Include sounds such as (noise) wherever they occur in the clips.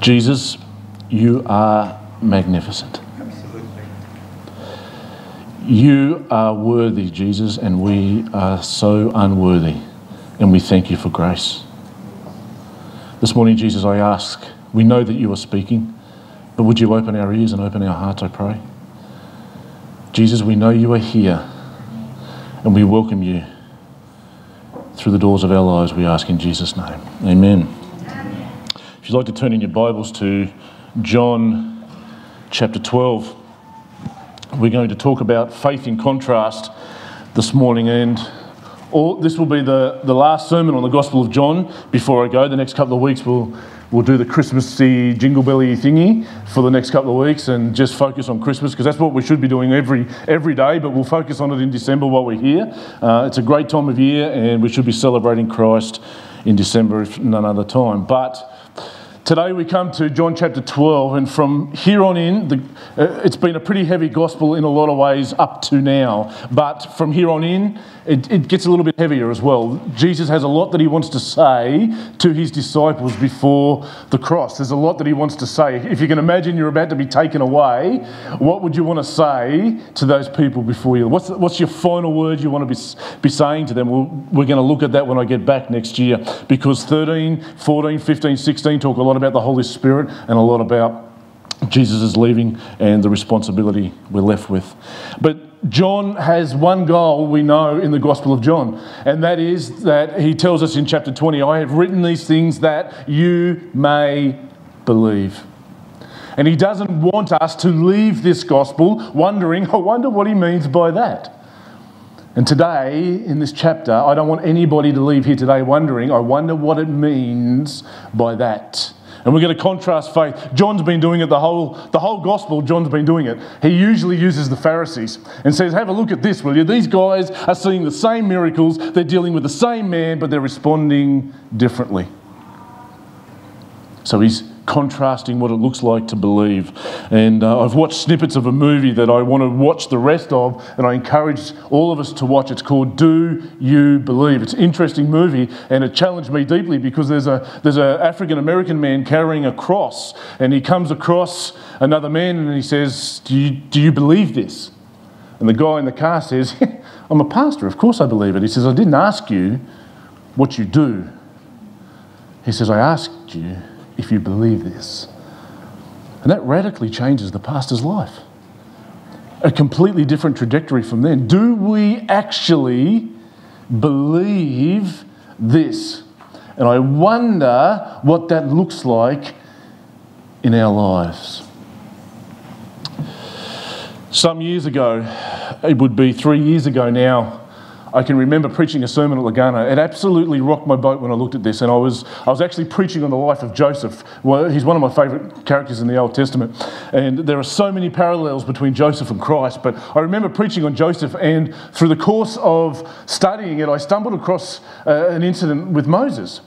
Jesus, you are magnificent. Absolutely. You are worthy, Jesus, and we are so unworthy. And we thank you for grace. This morning, Jesus, I ask, we know that you are speaking, but would you open our ears and open our hearts, I pray? Jesus, we know you are here, and we welcome you through the doors of our lives, we ask in Jesus' name. Amen. You'd like to turn in your Bibles to John chapter 12, we're going to talk about faith in contrast this morning, and all, this will be the, the last sermon on the Gospel of John before I go. The next couple of weeks, we'll, we'll do the Christmassy jingle belly thingy for the next couple of weeks and just focus on Christmas because that's what we should be doing every, every day, but we'll focus on it in December while we're here. Uh, it's a great time of year, and we should be celebrating Christ in December, if none other time. But Today we come to John chapter 12, and from here on in, the, uh, it's been a pretty heavy gospel in a lot of ways up to now. But from here on in, it, it, gets a little bit heavier as well. Jesus has a lot that he wants to say to his disciples before the cross. There's a lot that he wants to say. If you can imagine you're about to be taken away, what would you want to say to those people before you? What's, what's your final word you want to be, be saying to them? We're going to look at that when I get back next year because 13, 14, 15, 16 talk a lot about the Holy Spirit and a lot about Jesus is leaving and the responsibility we're left with. But John has one goal we know in the Gospel of John, and that is that he tells us in chapter 20, I have written these things that you may believe. And he doesn't want us to leave this gospel wondering, I wonder what he means by that. And today, in this chapter, I don't want anybody to leave here today wondering, I wonder what it means by that. And we're going to contrast faith. John's been doing it the whole, the whole gospel, John's been doing it. He usually uses the Pharisees and says, Have a look at this, will you? These guys are seeing the same miracles, they're dealing with the same man, but they're responding differently. So he's contrasting what it looks like to believe. And uh, I've watched snippets of a movie that I want to watch the rest of, and I encourage all of us to watch. It's called Do You Believe? It's an interesting movie, and it challenged me deeply because there's a there's an African American man carrying a cross, and he comes across another man, and he says, "Do you do you believe this?" And the guy in the car says, (laughs) "I'm a pastor. Of course I believe it." He says, "I didn't ask you what you do." He says, "I asked you." If you believe this. And that radically changes the pastor's life. A completely different trajectory from then. Do we actually believe this? And I wonder what that looks like in our lives. Some years ago, it would be three years ago now, I can remember preaching a sermon at Lagana. It absolutely rocked my boat when I looked at this, and I was, I was actually preaching on the life of Joseph. Well, he's one of my favourite characters in the Old Testament, and there are so many parallels between Joseph and Christ. But I remember preaching on Joseph, and through the course of studying it, I stumbled across uh, an incident with Moses.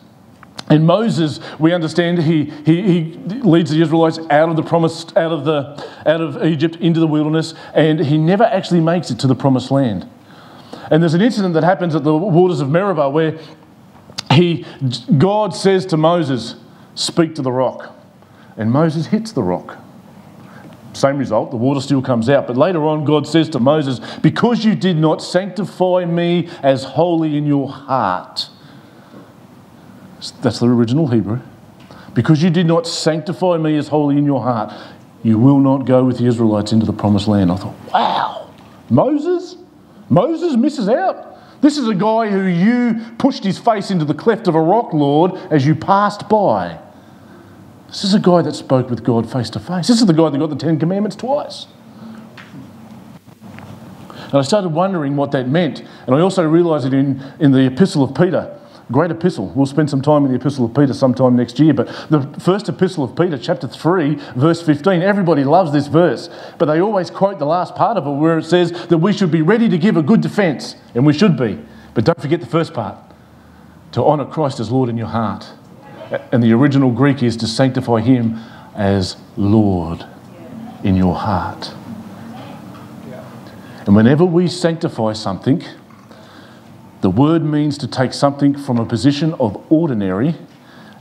And Moses, we understand, he, he, he leads the Israelites out of the promised, out of the, out of Egypt into the wilderness, and he never actually makes it to the promised land. And there's an incident that happens at the waters of Meribah where he, God says to Moses, Speak to the rock. And Moses hits the rock. Same result, the water still comes out. But later on, God says to Moses, Because you did not sanctify me as holy in your heart. That's the original Hebrew. Because you did not sanctify me as holy in your heart, you will not go with the Israelites into the promised land. I thought, wow, Moses? Moses misses out. This is a guy who you pushed his face into the cleft of a rock, Lord, as you passed by. This is a guy that spoke with God face to face. This is the guy that got the Ten Commandments twice. And I started wondering what that meant. And I also realised it in, in the Epistle of Peter. Great epistle. We'll spend some time in the Epistle of Peter sometime next year. But the first Epistle of Peter, chapter 3, verse 15, everybody loves this verse. But they always quote the last part of it where it says that we should be ready to give a good defence. And we should be. But don't forget the first part to honour Christ as Lord in your heart. And the original Greek is to sanctify Him as Lord in your heart. And whenever we sanctify something, the word means to take something from a position of ordinary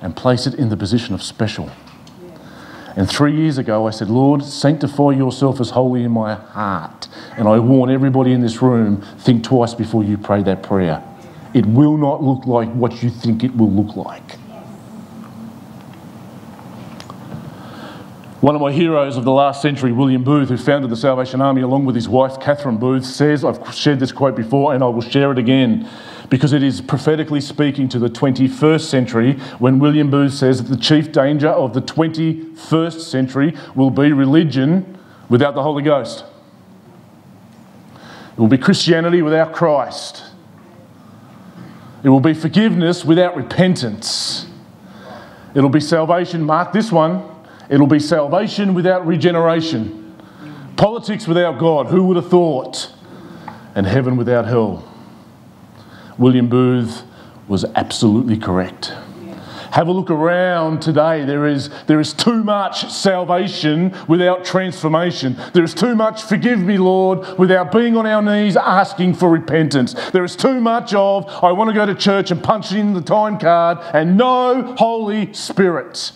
and place it in the position of special. And three years ago, I said, Lord, sanctify yourself as holy in my heart. And I warn everybody in this room think twice before you pray that prayer. It will not look like what you think it will look like. One of my heroes of the last century, William Booth, who founded the Salvation Army along with his wife, Catherine Booth, says, I've shared this quote before and I will share it again because it is prophetically speaking to the 21st century when William Booth says that the chief danger of the 21st century will be religion without the Holy Ghost. It will be Christianity without Christ. It will be forgiveness without repentance. It'll be salvation, mark this one, it'll be salvation without regeneration. Politics without God, who would have thought? And heaven without hell. William Booth was absolutely correct. Have a look around today. There is, there is too much salvation without transformation. There is too much, forgive me, Lord, without being on our knees asking for repentance. There is too much of, I want to go to church and punch in the time card, and no Holy Spirit.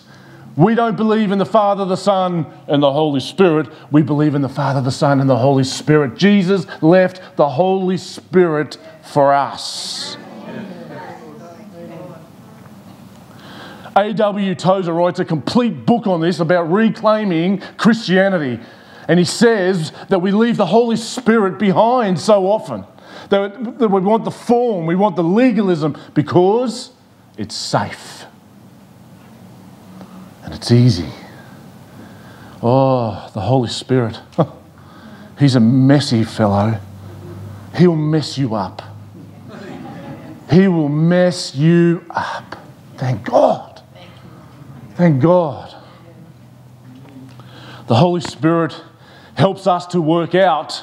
We don't believe in the Father, the Son, and the Holy Spirit. We believe in the Father, the Son, and the Holy Spirit. Jesus left the Holy Spirit for us. A.W. Tozer writes a complete book on this about reclaiming Christianity. And he says that we leave the Holy Spirit behind so often. That, we want the form, we want the legalism because it's safe and it's easy. Oh, the Holy Spirit. (laughs) He's a messy fellow. He'll mess you up. He will mess you up. Thank God. Thank God. The Holy Spirit helps us to work out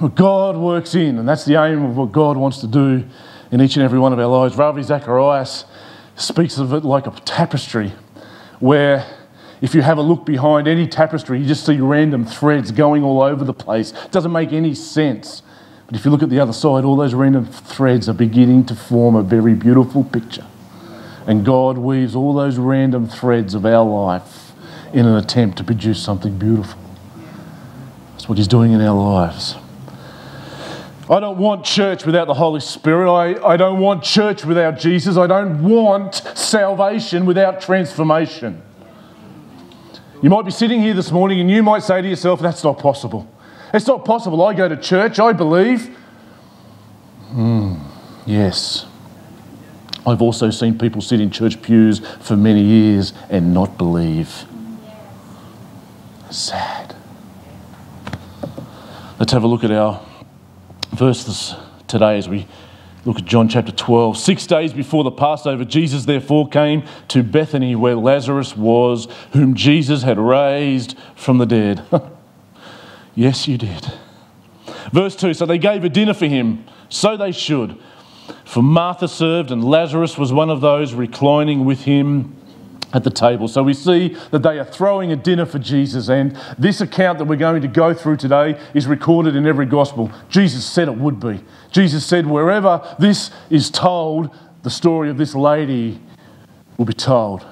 what God works in, and that's the aim of what God wants to do in each and every one of our lives. Ravi Zacharias speaks of it like a tapestry, where if you have a look behind any tapestry, you just see random threads going all over the place. It doesn't make any sense. But if you look at the other side, all those random threads are beginning to form a very beautiful picture. And God weaves all those random threads of our life in an attempt to produce something beautiful. That's what He's doing in our lives. I don't want church without the Holy Spirit. I, I don't want church without Jesus. I don't want salvation without transformation. You might be sitting here this morning and you might say to yourself, that's not possible. It's not possible. I go to church, I believe. Hmm, yes. I've also seen people sit in church pews for many years and not believe. Sad. Let's have a look at our verses today as we look at John chapter 12. Six days before the Passover, Jesus therefore came to Bethany where Lazarus was, whom Jesus had raised from the dead. (laughs) yes, you did. Verse 2 So they gave a dinner for him, so they should for Martha served, and Lazarus was one of those reclining with him at the table. So we see that they are throwing a dinner for Jesus, and this account that we're going to go through today is recorded in every gospel. Jesus said it would be. Jesus said, wherever this is told, the story of this lady will be told.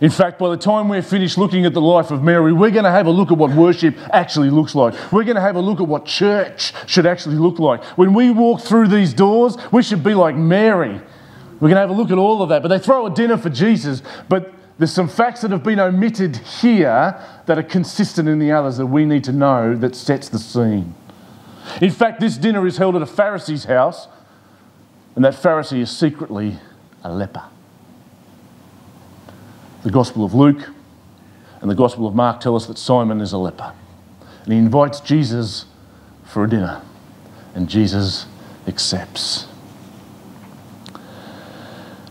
In fact, by the time we're finished looking at the life of Mary, we're going to have a look at what worship actually looks like. We're going to have a look at what church should actually look like. When we walk through these doors, we should be like Mary. We're going to have a look at all of that. But they throw a dinner for Jesus, but there's some facts that have been omitted here that are consistent in the others that we need to know that sets the scene. In fact, this dinner is held at a Pharisee's house, and that Pharisee is secretly a leper the Gospel of Luke and the Gospel of Mark tell us that Simon is a leper. And he invites Jesus for a dinner, and Jesus accepts.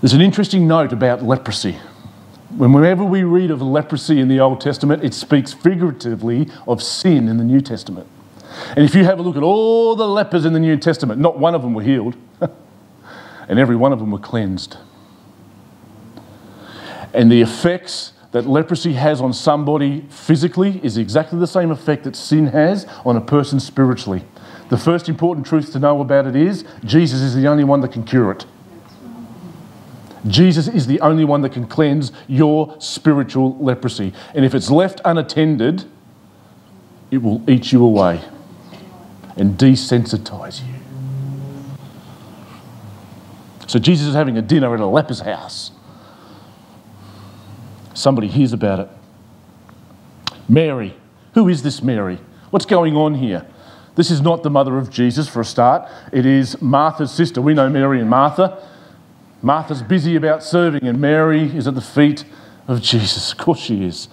There's an interesting note about leprosy. Whenever we read of leprosy in the Old Testament, it speaks figuratively of sin in the New Testament. And if you have a look at all the lepers in the New Testament, not one of them were healed, (laughs) and every one of them were cleansed. And the effects that leprosy has on somebody physically is exactly the same effect that sin has on a person spiritually. The first important truth to know about it is Jesus is the only one that can cure it. Jesus is the only one that can cleanse your spiritual leprosy. And if it's left unattended, it will eat you away and desensitize you. So Jesus is having a dinner at a leper's house. Somebody hears about it. Mary. Who is this Mary? What's going on here? This is not the mother of Jesus for a start. It is Martha's sister. We know Mary and Martha. Martha's busy about serving, and Mary is at the feet of Jesus. Of course, she is.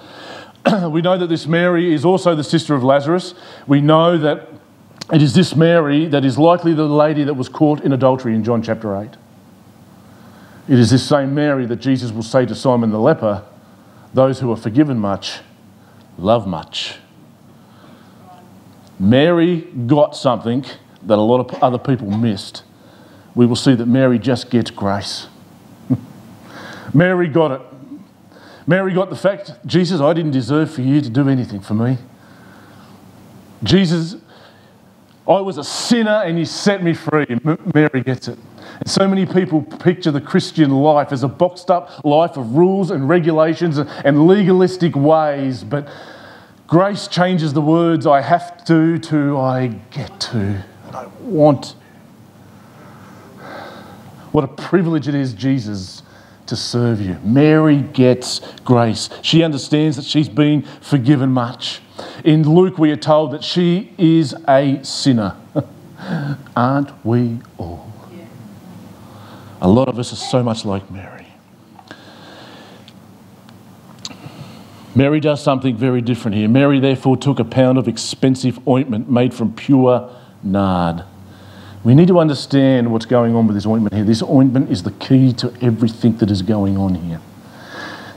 (clears throat) we know that this Mary is also the sister of Lazarus. We know that it is this Mary that is likely the lady that was caught in adultery in John chapter 8. It is this same Mary that Jesus will say to Simon the leper, Those who are forgiven much love much. Mary got something that a lot of other people missed. We will see that Mary just gets grace. (laughs) Mary got it. Mary got the fact, Jesus, I didn't deserve for you to do anything for me. Jesus, I was a sinner and you set me free. Mary gets it. And so many people picture the Christian life as a boxed up life of rules and regulations and legalistic ways, but grace changes the words I have to to I get to and I want. What a privilege it is, Jesus, to serve you. Mary gets grace. She understands that she's been forgiven much. In Luke, we are told that she is a sinner. (laughs) Aren't we all? A lot of us are so much like Mary. Mary does something very different here. Mary, therefore, took a pound of expensive ointment made from pure nard. We need to understand what's going on with this ointment here. This ointment is the key to everything that is going on here.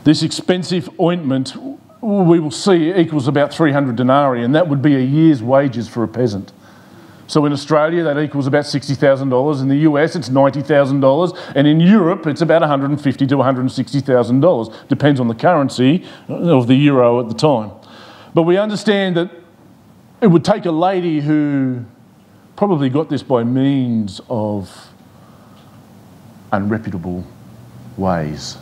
This expensive ointment, we will see, equals about 300 denarii, and that would be a year's wages for a peasant. So in Australia, that equals about $60,000. In the US, it's $90,000. And in Europe, it's about $150,000 to $160,000. Depends on the currency of the euro at the time. But we understand that it would take a lady who probably got this by means of unreputable ways.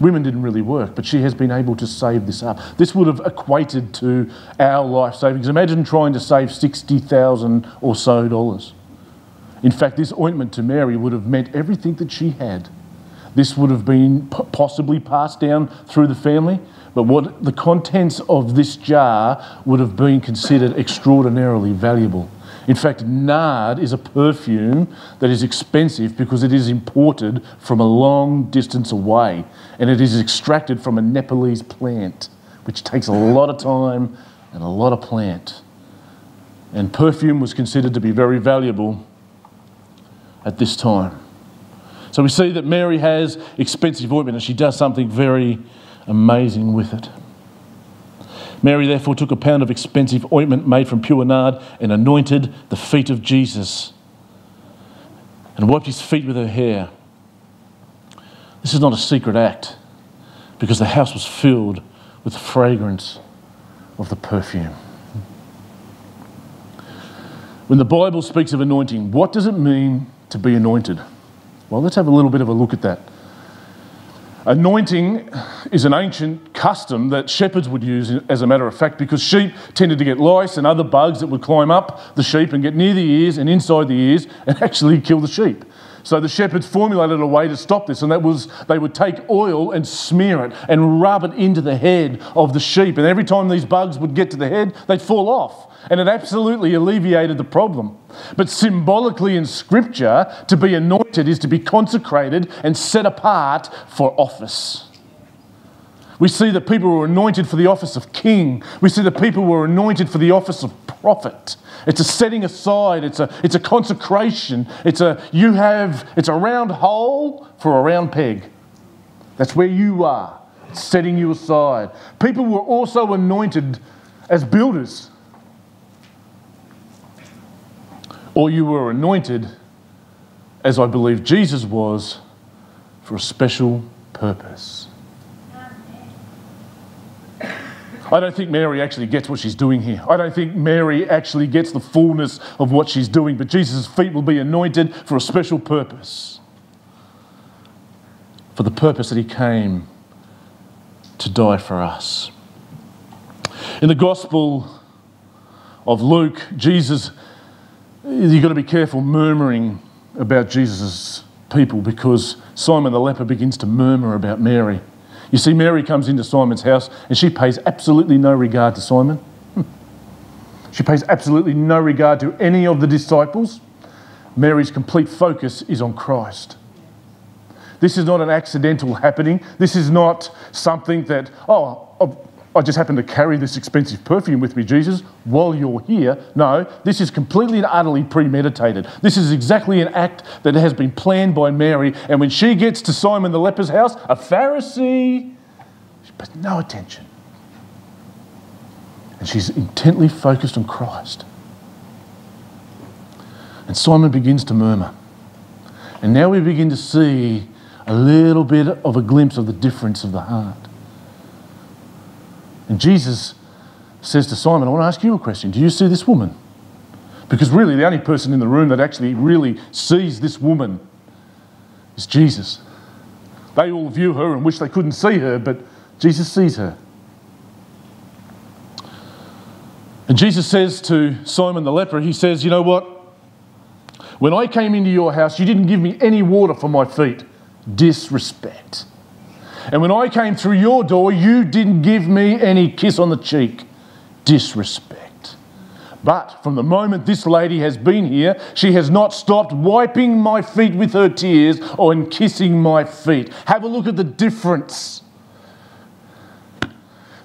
Women didn't really work, but she has been able to save this up. This would have equated to our life savings. Imagine trying to save 60,000 or so dollars. In fact, this ointment to Mary would have meant everything that she had. This would have been possibly passed down through the family, but what the contents of this jar would have been considered extraordinarily valuable. In fact, nard is a perfume that is expensive because it is imported from a long distance away and it is extracted from a Nepalese plant, which takes a lot of time and a lot of plant. And perfume was considered to be very valuable at this time. So we see that Mary has expensive ointment and she does something very amazing with it. Mary therefore took a pound of expensive ointment made from pure nard and anointed the feet of Jesus and wiped his feet with her hair. This is not a secret act because the house was filled with the fragrance of the perfume. When the Bible speaks of anointing, what does it mean to be anointed? Well, let's have a little bit of a look at that. Anointing is an ancient custom that shepherds would use, as a matter of fact, because sheep tended to get lice and other bugs that would climb up the sheep and get near the ears and inside the ears and actually kill the sheep. So the shepherds formulated a way to stop this, and that was they would take oil and smear it and rub it into the head of the sheep. And every time these bugs would get to the head, they'd fall off. And it absolutely alleviated the problem. But symbolically in Scripture, to be anointed is to be consecrated and set apart for office. We see that people were anointed for the office of king. We see that people were anointed for the office of prophet. It's a setting aside, it's a, it's a consecration. It's a you have it's a round hole for a round peg. That's where you are. It's setting you aside. People were also anointed as builders. Or you were anointed, as I believe Jesus was, for a special purpose. I don't think Mary actually gets what she's doing here. I don't think Mary actually gets the fullness of what she's doing, but Jesus' feet will be anointed for a special purpose. for the purpose that he came to die for us. In the Gospel of Luke, Jesus, you've got to be careful murmuring about Jesus' people because Simon the leper begins to murmur about Mary. You see, Mary comes into Simon's house and she pays absolutely no regard to Simon. Hmm. She pays absolutely no regard to any of the disciples. Mary's complete focus is on Christ. This is not an accidental happening. This is not something that, oh, I just happen to carry this expensive perfume with me, Jesus, while you're here. No, this is completely and utterly premeditated. This is exactly an act that has been planned by Mary. And when she gets to Simon the leper's house, a Pharisee, she pays no attention. And she's intently focused on Christ. And Simon begins to murmur. And now we begin to see a little bit of a glimpse of the difference of the heart. And Jesus says to Simon, I want to ask you a question. Do you see this woman? Because really, the only person in the room that actually really sees this woman is Jesus. They all view her and wish they couldn't see her, but Jesus sees her. And Jesus says to Simon the leper, He says, You know what? When I came into your house, you didn't give me any water for my feet. Disrespect. And when I came through your door, you didn't give me any kiss on the cheek. Disrespect. But from the moment this lady has been here, she has not stopped wiping my feet with her tears or in kissing my feet. Have a look at the difference.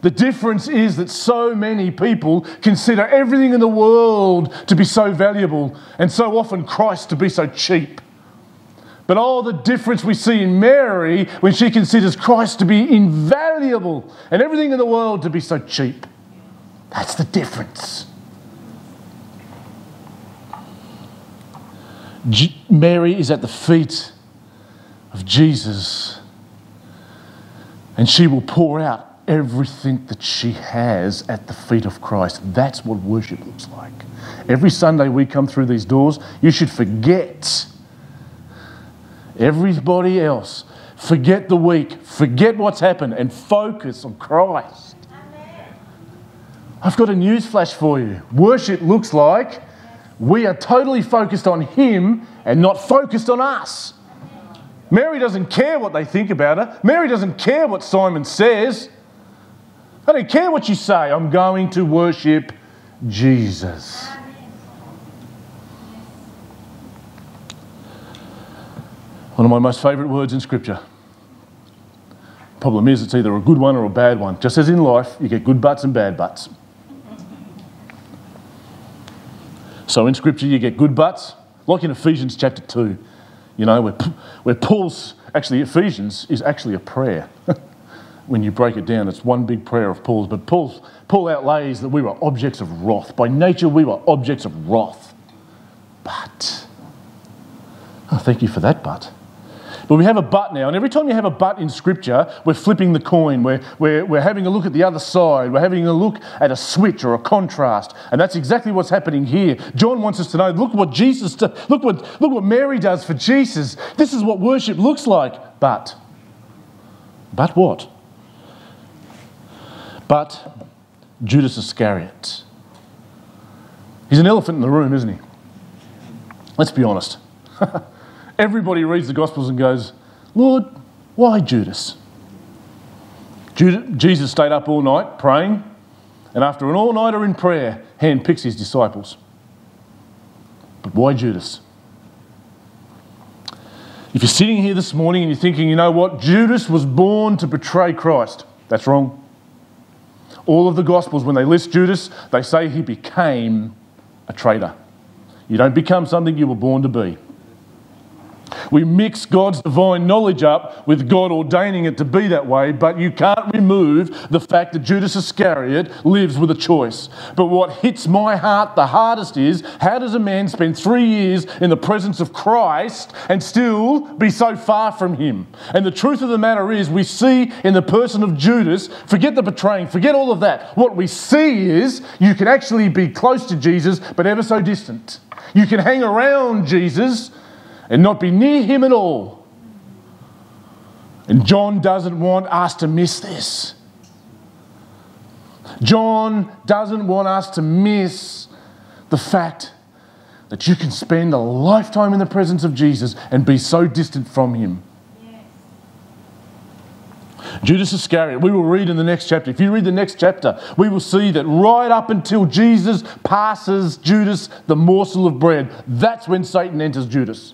The difference is that so many people consider everything in the world to be so valuable and so often Christ to be so cheap. But all the difference we see in Mary when she considers Christ to be invaluable and everything in the world to be so cheap. That's the difference. Mary is at the feet of Jesus and she will pour out everything that she has at the feet of Christ. That's what worship looks like. Every Sunday we come through these doors, you should forget everybody else. Forget the week, forget what's happened, and focus on Christ. Amen. I've got a news flash for you. Worship looks like we are totally focused on Him and not focused on us. Mary doesn't care what they think about her. Mary doesn't care what Simon says. I don't care what you say. I'm going to worship Jesus. One of my most favourite words in Scripture. Problem is, it's either a good one or a bad one. Just as in life, you get good butts and bad butts. So in Scripture, you get good butts, like in Ephesians chapter 2, you know, where, where Paul's actually, Ephesians is actually a prayer. (laughs) when you break it down, it's one big prayer of Paul's. But Paul's, Paul outlays that we were objects of wrath. By nature, we were objects of wrath. But, oh, thank you for that, but. But we have a but now, and every time you have a but in Scripture, we're flipping the coin. We're, we're, we're having a look at the other side. We're having a look at a switch or a contrast. And that's exactly what's happening here. John wants us to know look what Jesus, do, look what, look what Mary does for Jesus. This is what worship looks like. But, but what? But Judas Iscariot. He's an elephant in the room, isn't he? Let's be honest. (laughs) Everybody reads the Gospels and goes, Lord, why Judas? Jesus stayed up all night praying, and after an all nighter in prayer, handpicks his disciples. But why Judas? If you're sitting here this morning and you're thinking, you know what, Judas was born to betray Christ, that's wrong. All of the Gospels, when they list Judas, they say he became a traitor. You don't become something you were born to be. We mix God's divine knowledge up with God ordaining it to be that way, but you can't remove the fact that Judas Iscariot lives with a choice. But what hits my heart the hardest is how does a man spend three years in the presence of Christ and still be so far from him? And the truth of the matter is, we see in the person of Judas, forget the betraying, forget all of that. What we see is you can actually be close to Jesus, but ever so distant. You can hang around Jesus and not be near him at all. And John doesn't want us to miss this. John doesn't want us to miss the fact that you can spend a lifetime in the presence of Jesus and be so distant from him. Judas Iscariot, we will read in the next chapter. If you read the next chapter, we will see that right up until Jesus passes Judas the morsel of bread, that's when Satan enters Judas.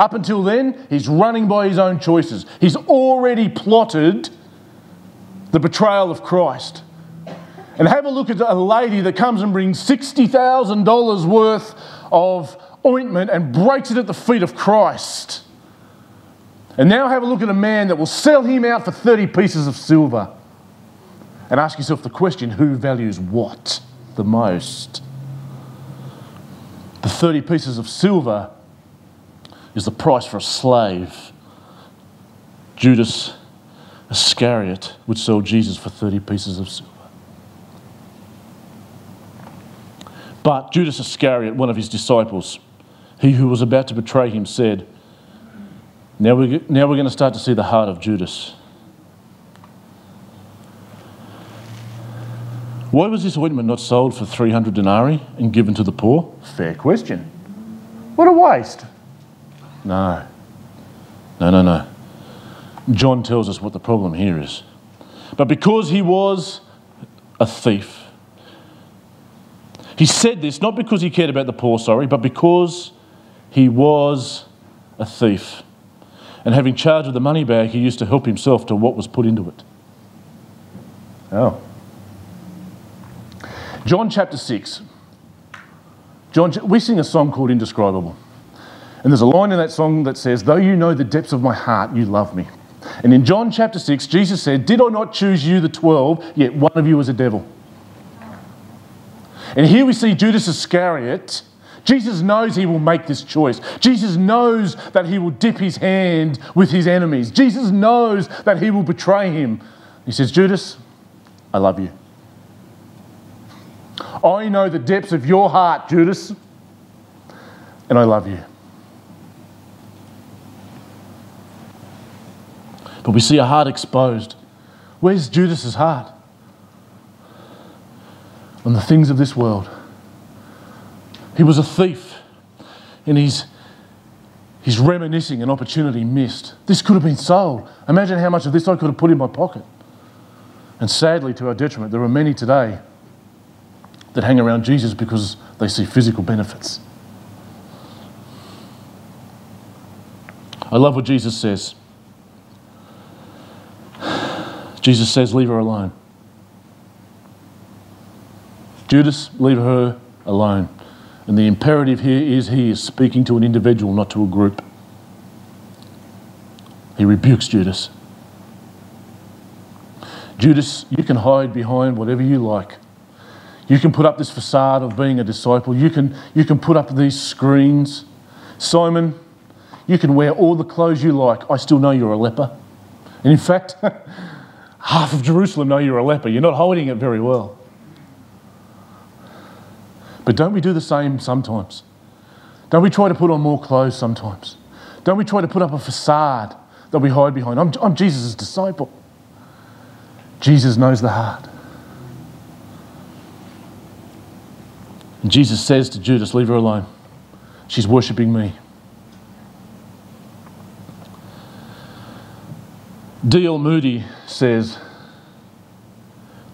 Up until then, he's running by his own choices. He's already plotted the betrayal of Christ. And have a look at a lady that comes and brings $60,000 worth of ointment and breaks it at the feet of Christ. And now have a look at a man that will sell him out for 30 pieces of silver. And ask yourself the question who values what the most? The 30 pieces of silver is the price for a slave. Judas Iscariot would sell Jesus for 30 pieces of silver. But Judas Iscariot, one of his disciples, he who was about to betray him, said, Now we're, now we're going to start to see the heart of Judas. Why was this ointment not sold for 300 denarii and given to the poor? Fair question. What a waste. No. No, no, no. John tells us what the problem here is. But because he was a thief, he said this not because he cared about the poor, sorry, but because he was a thief. And having charge of the money bag, he used to help himself to what was put into it. Oh. John chapter 6. John, we sing a song called Indescribable. And there's a line in that song that says, Though you know the depths of my heart, you love me. And in John chapter 6, Jesus said, Did I not choose you, the 12, yet one of you is a devil? And here we see Judas Iscariot. Jesus knows he will make this choice. Jesus knows that he will dip his hand with his enemies. Jesus knows that he will betray him. He says, Judas, I love you. I know the depths of your heart, Judas, and I love you. But we see a heart exposed. Where's Judas's heart? on the things of this world. He was a thief, and he's, he's reminiscing an opportunity missed. This could have been sold. Imagine how much of this I could have put in my pocket. And sadly, to our detriment, there are many today that hang around Jesus because they see physical benefits. I love what Jesus says. Jesus says, Leave her alone. Judas, leave her alone. And the imperative here is he is speaking to an individual, not to a group. He rebukes Judas. Judas, you can hide behind whatever you like. You can put up this facade of being a disciple. You can, you can put up these screens. Simon, you can wear all the clothes you like. I still know you're a leper. And in fact, (laughs) half of Jerusalem know you're a leper. You're not holding it very well. But don't we do the same sometimes? Don't we try to put on more clothes sometimes? Don't we try to put up a facade that we hide behind? I'm, I'm Jesus' disciple. Jesus knows the heart. And Jesus says to Judas, Leave her alone. She's worshipping me. D.L. Moody says,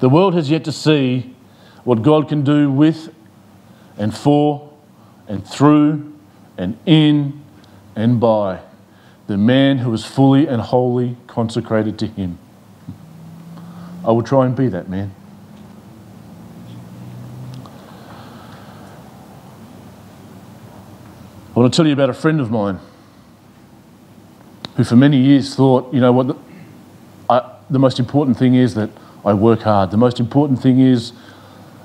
The world has yet to see what God can do with and for and through and in and by the man who is fully and wholly consecrated to him. I will try and be that man. I want to tell you about a friend of mine who, for many years, thought, you know what, the most important thing is that I work hard. The most important thing is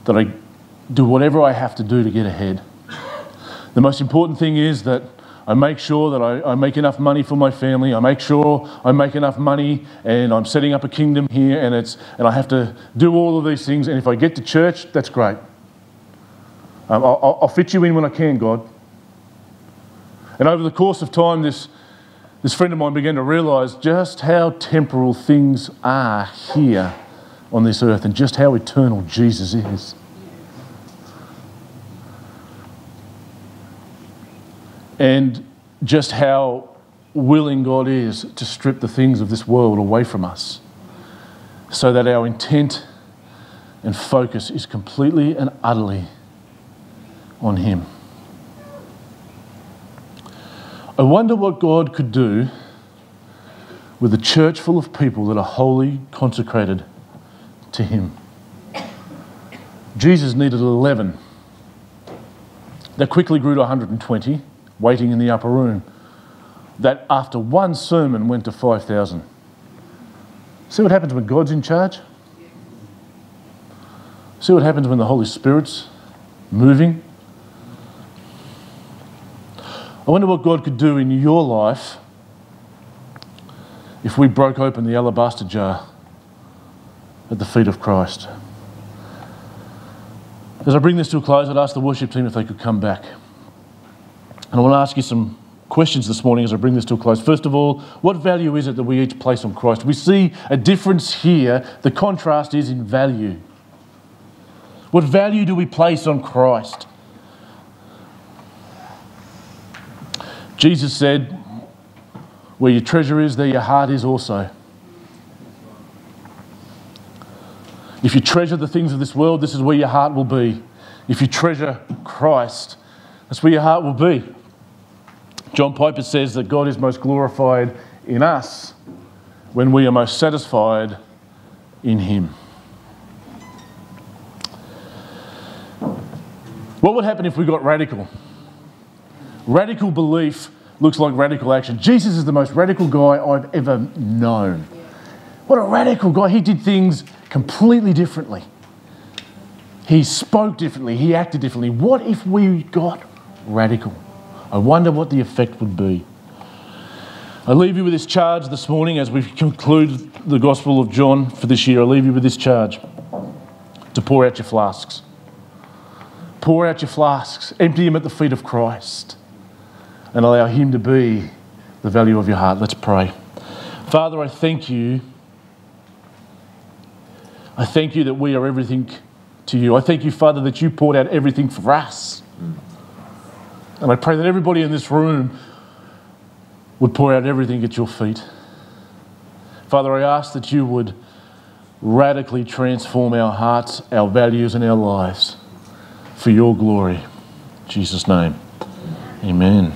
that I do whatever I have to do to get ahead. The most important thing is that I make sure that I, I, make enough money for my family. I make sure I make enough money and I'm setting up a kingdom here and, it's, and I have to do all of these things. And if I get to church, that's great. Um, I'll, I'll fit you in when I can, God. And over the course of time, this, this friend of mine began to realize just how temporal things are here on this earth and just how eternal Jesus is. And just how willing God is to strip the things of this world away from us so that our intent and focus is completely and utterly on Him. I wonder what God could do with a church full of people that are wholly consecrated to Him. Jesus needed 11. That quickly grew to 120, waiting in the upper room. That after one sermon went to 5,000. See what happens when God's in charge? See what happens when the Holy Spirit's moving? I wonder what God could do in your life if we broke open the alabaster jar at the feet of Christ. As I bring this to a close, I'd ask the worship team if they could come back. And I want to ask you some questions this morning as I bring this to a close. First of all, what value is it that we each place on Christ? We see a difference here. The contrast is in value. What value do we place on Christ? Jesus said, Where your treasure is, there your heart is also. If you treasure the things of this world, this is where your heart will be. If you treasure Christ, that's where your heart will be. John Piper says that God is most glorified in us when we are most satisfied in Him. What would happen if we got radical? Radical belief looks like radical action. Jesus is the most radical guy I've ever known. What a radical guy. He did things completely differently. He spoke differently. He acted differently. What if we got radical? I wonder what the effect would be. I leave you with this charge this morning as we conclude the Gospel of John for this year. I leave you with this charge to pour out your flasks. Pour out your flasks, empty them at the feet of Christ, and allow Him to be the value of your heart. Let's pray. Father, I thank you. I thank you that we are everything to you. I thank you, Father, that you poured out everything for us. And I pray that everybody in this room would pour out everything at your feet. Father, I ask that you would radically transform our hearts, our values, and our lives for your glory. In Jesus' name, amen.